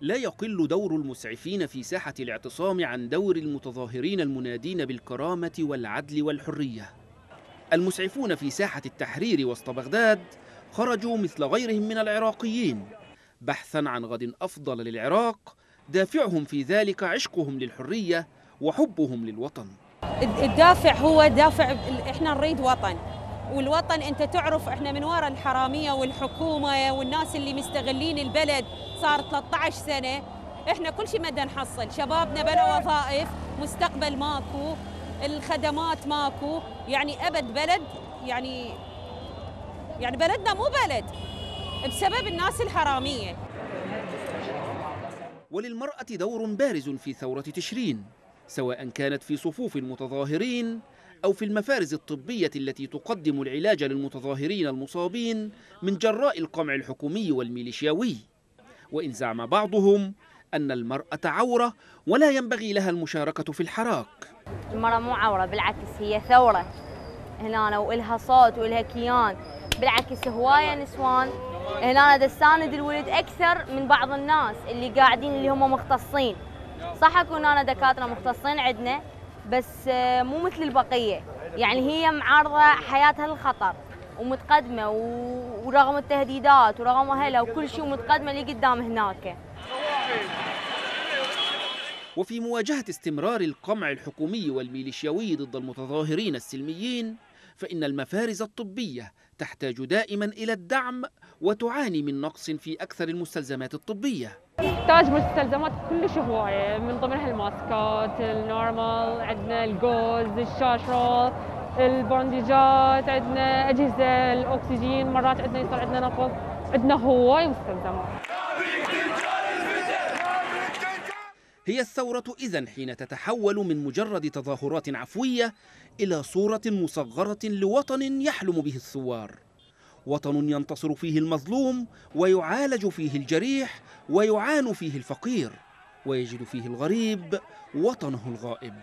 لا يقل دور المسعفين في ساحة الاعتصام عن دور المتظاهرين المنادين بالكرامة والعدل والحرية. المسعفون في ساحة التحرير وسط بغداد خرجوا مثل غيرهم من العراقيين بحثا عن غد أفضل للعراق دافعهم في ذلك عشقهم للحرية وحبهم للوطن. الدافع هو دافع إحنا نريد وطن والوطن أنت تعرف إحنا من وراء الحرامية والحكومة والناس اللي مستغلين البلد صار 13 سنة. إحنا كل شيء ما نحصل. شبابنا بلا وظائف مستقبل ماكو الخدمات ماكو. يعني أبد بلد يعني يعني بلدنا مو بلد بسبب الناس الحرامية. وللمرأة دور بارز في ثورة تشرين سواء كانت في صفوف المتظاهرين أو في المفارز الطبية التي تقدم العلاج للمتظاهرين المصابين من جراء القمع الحكومي والميليشياوي. وإن زعم بعضهم أن المرأة عورة ولا ينبغي لها المشاركة في الحراك. المرأة مو عورة بالعكس هي ثورة. هنا وإلها صوت وإلها كيان. بالعكس هواية نسوان. هنا تستاند الولد أكثر من بعض الناس اللي قاعدين اللي هم مختصين. صح أكون أنا دكاترة مختصين عندنا بس مو مثل البقية. يعني هي معرضه حياتها للخطر. ومتقدمة ورغم التهديدات ورغم اهلها وكل شيء متقدمه اللي قدام هناك. وفي مواجهة استمرار القمع الحكومي والميليشياوي ضد المتظاهرين السلميين فإن المفارز الطبية تحتاج دائما إلى الدعم وتعاني من نقص في أكثر المستلزمات الطبية. تحتاج مستلزمات كلش هواية من ضمنها الماسكات النورمال عندنا الجوز الشاشرول الباندجات عندنا أجهزة الأكسجين مرات عندنا يصير عندنا نقص. عندنا هواي مستلزمات. هي الثورة إذن حين تتحول من مجرد تظاهرات عفوية إلى صورة مصغرة لوطن يحلم به الثوار. وطن ينتصر فيه المظلوم ويعالج فيه الجريح ويعان فيه الفقير. ويجد فيه الغريب وطنه الغائب.